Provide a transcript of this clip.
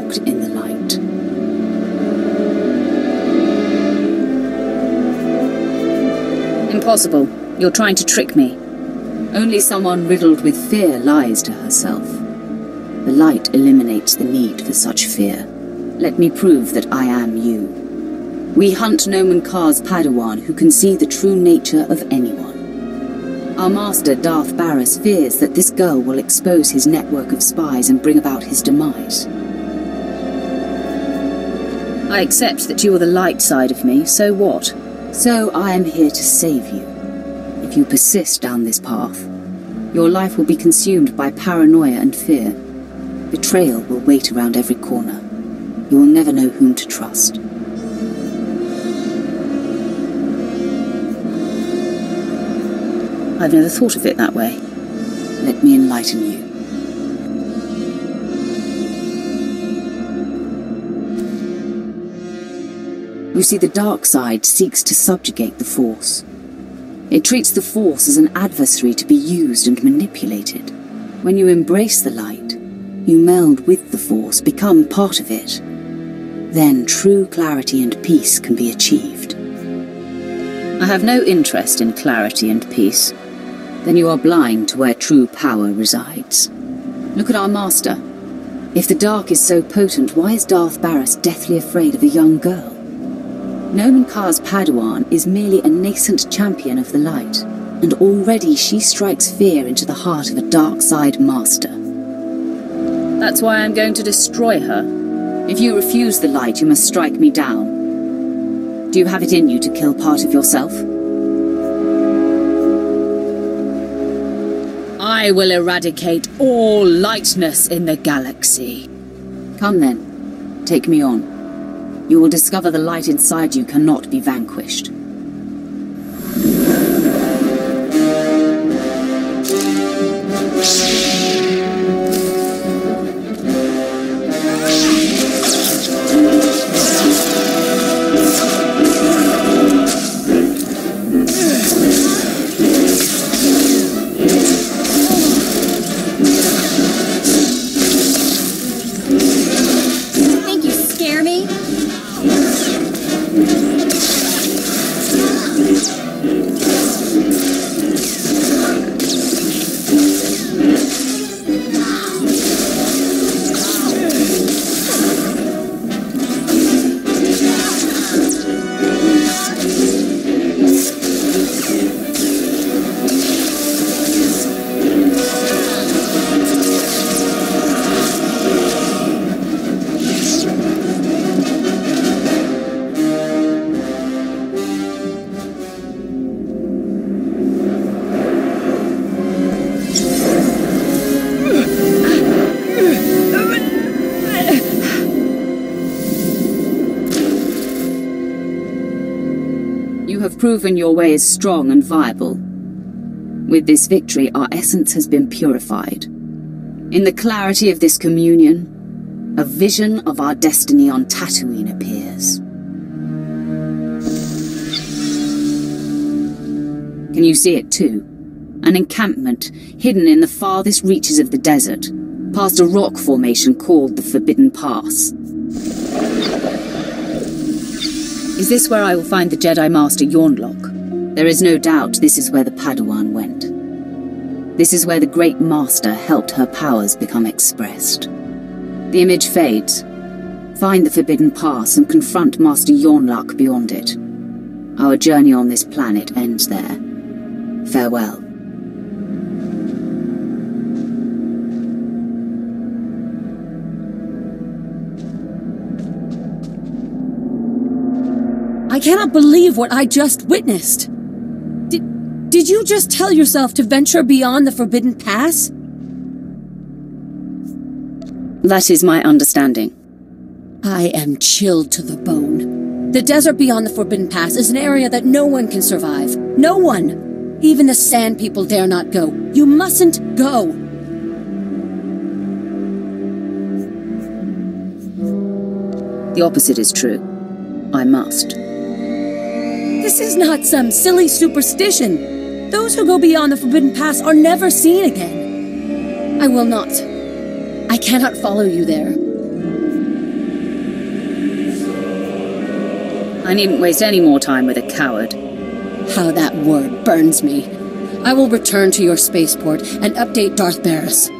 walked in the light. Impossible. You're trying to trick me. Only someone riddled with fear lies to herself. The light eliminates the need for such fear. Let me prove that I am you. We hunt Nomen Karr's Padawan who can see the true nature of anyone. Our master Darth Baras fears that this girl will expose his network of spies and bring about his demise. I accept that you are the light side of me, so what? So I am here to save you. If you persist down this path, your life will be consumed by paranoia and fear. Betrayal will wait around every corner. You will never know whom to trust. I've never thought of it that way. Let me enlighten you. You see, the dark side seeks to subjugate the Force. It treats the Force as an adversary to be used and manipulated. When you embrace the light, you meld with the Force, become part of it. Then true clarity and peace can be achieved. I have no interest in clarity and peace. Then you are blind to where true power resides. Look at our master. If the dark is so potent, why is Darth Baras deathly afraid of a young girl? Nomen Karr's Padawan is merely a nascent champion of the light, and already she strikes fear into the heart of a dark side master. That's why I'm going to destroy her. If you refuse the light, you must strike me down. Do you have it in you to kill part of yourself? I will eradicate all lightness in the galaxy. Come then, take me on. You will discover the light inside you cannot be vanquished. You proven your way is strong and viable. With this victory, our essence has been purified. In the clarity of this communion, a vision of our destiny on Tatooine appears. Can you see it too? An encampment hidden in the farthest reaches of the desert, past a rock formation called the Forbidden Pass. Is this where I will find the Jedi Master Yonlach? There is no doubt this is where the Padawan went. This is where the Great Master helped her powers become expressed. The image fades. Find the Forbidden Pass and confront Master Yonlach beyond it. Our journey on this planet ends there. Farewell. I cannot believe what I just witnessed. Did, did you just tell yourself to venture beyond the Forbidden Pass? That is my understanding. I am chilled to the bone. The desert beyond the Forbidden Pass is an area that no one can survive. No one! Even the Sand People dare not go. You mustn't go! The opposite is true. I must. This is not some silly superstition. Those who go beyond the Forbidden Pass are never seen again. I will not. I cannot follow you there. I needn't waste any more time with a coward. How that word burns me. I will return to your spaceport and update Darth Baras.